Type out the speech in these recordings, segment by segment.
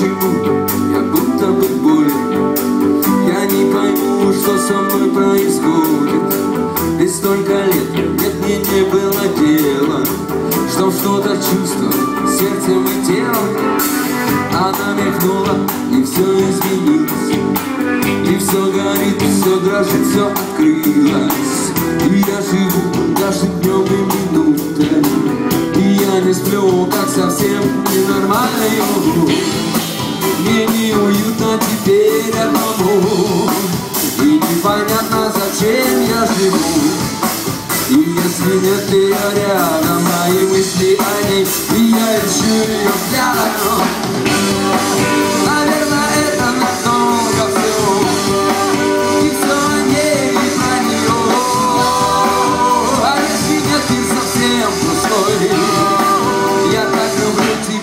почему я будто бы болен Я не пойму, что со мной происходит. Ведь столько лет нет, мне не было дела. Что что-то чувствовал сердцем и телом. Она мелькнула, и все изменилось. И все горит, все дрожит, все открылось. И я живу даже днем и минутой не сплю, как совсем ненормально Мне неуютно теперь одному И непонятно, зачем я живу. И если нет ее рядом, мои мысли о ней И я ищу ее взглядом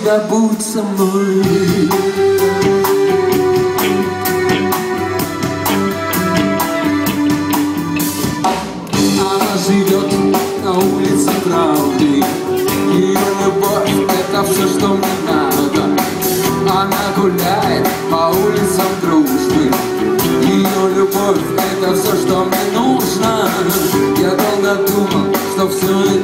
тебя, будь со мной. Она живет на улице правды Ее любовь это все, что мне надо. Она гуляет по улицам дружбы Ее любовь это все, что мне нужно. Я долго думал, что все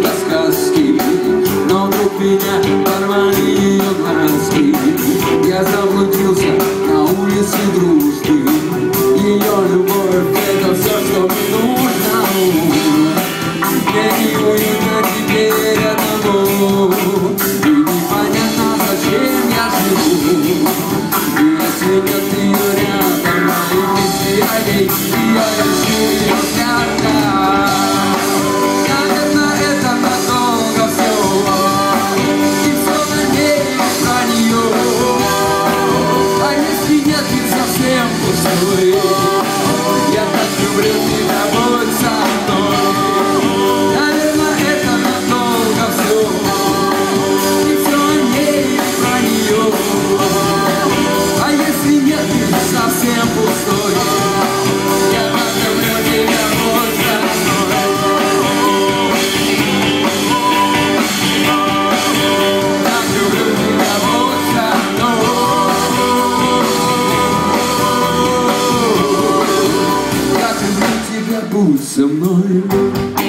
тебя будь со мной.